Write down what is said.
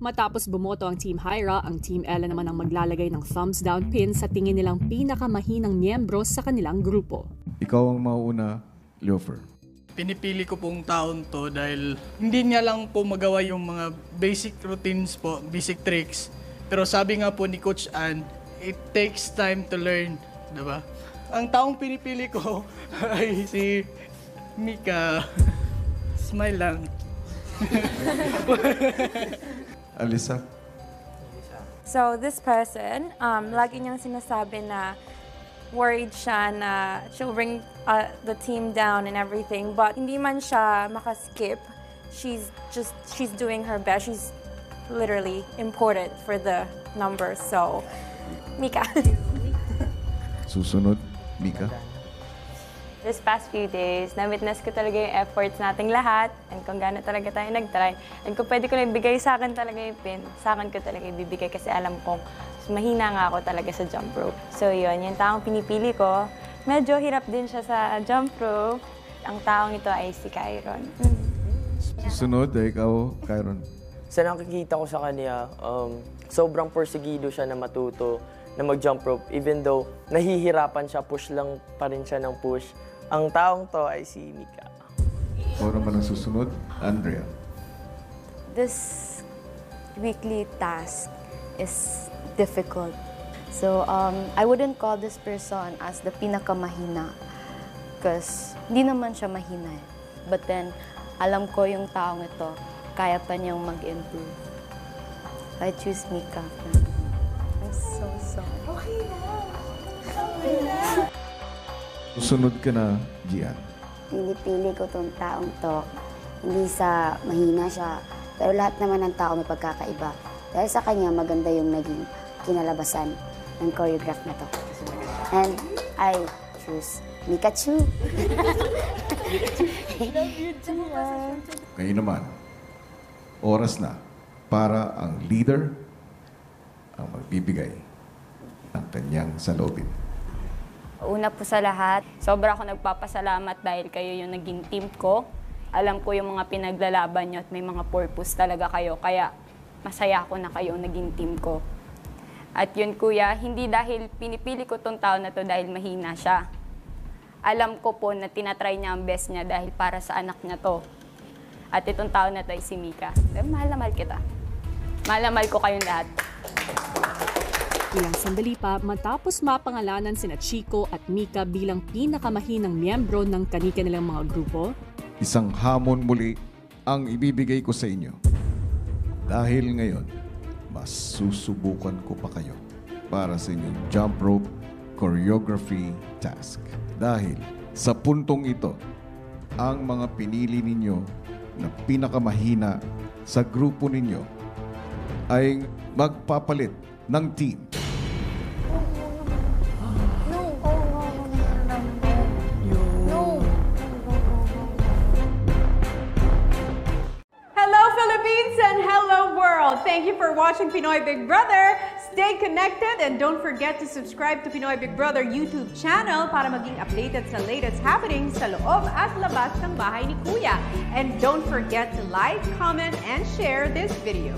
Matapos bumoto ang Team Hyra, ang Team Ella naman ang maglalagay ng thumbs down pin sa tingin nilang pinakamahinang miyembro sa kanilang grupo. Ikaw ang mauuna, Leofer. Pinipili ko pong taon to dahil hindi niya lang po magawa yung mga basic routines po, basic tricks. Pero sabi nga po ni Coach Ann, it takes time to learn, di ba? Ang taong pinipili ko ay si Mika. Smile lang. Alisa, So this person, um, lagi niyang sinasabi na worried siya na she'll bring uh, the team down and everything. But hindi man siya makaskip. She's just, she's doing her best. She's literally important for the numbers. So, Mika. susunod, Mika. This past few days, na-witness ko talaga yung efforts nating lahat and kung gaano talaga tayo nag-try. And kung pwede ko lang ibigay sa akin talaga yung pin, sa akin ko talaga ibibigay kasi alam kong mahina nga ako talaga sa jump rope. So yun, yung taong pinipili ko, medyo hirap din siya sa jump rope. Ang taong ito ay si Kyron. Mm. Susunod, ay ikaw, Kyron. Sa nakikita ko sa kanya, um, sobrang porsigido siya na matuto na mag-jump rope. Even though nahihirapan siya, push lang pa rin siya ng push. Ang taong to ay si Mika. Ikaw naman ang susunod, Andrea. this weekly task is difficult. So, um, I wouldn't call this person as the pinakamahina because hindi naman siya mahina. eh. But then, alam ko yung taong ito, kaya pa niyang mag-improve. I choose Mika. So sorry. Susunod ka na, Gian. Pinipili ko tong taong to, hindi sa mahina siya, pero lahat naman ng tao may pagkakaiba. Dahil sa kanya, maganda yung naging kinalabasan ng choreograph na to. And I choose Mikachu. Ngayon naman, oras na para ang leader ang magbibigay ng kanyang salobin. Una po sa lahat, sobra ako nagpapasalamat dahil kayo yung naging team ko. Alam ko yung mga pinaglalaban nyo at may mga purpose talaga kayo. Kaya masaya ako na kayo naging team ko. At yun kuya, hindi dahil pinipili ko tong tao na to dahil mahina siya. Alam ko po na tinatry niya ang best niya dahil para sa anak niya to. At itong tao na to ay si Mika. Mahal na mahal kita. Mahal na mahal ko kayong lahat. Ilang sandali pa matapos mapangalanan sina Chico at Mika bilang pinakamahinang miyembro ng kani-kanilang mga grupo, Isang hamon muli ang ibibigay ko sa inyo. Dahil ngayon, mas susubukan ko pa kayo para sa inyong jump rope choreography task. Dahil sa puntong ito, ang mga pinili ninyo na pinakamahina sa grupo ninyo ay magpapalit ng team. Philippines, and hello, world! Thank you for watching Pinoy Big Brother. Stay connected and don't forget to subscribe to Pinoy Big Brother YouTube channel para maging updated sa latest happenings sa loob at labas ng bahay ni Kuya. And don't forget to like, comment, and share this video.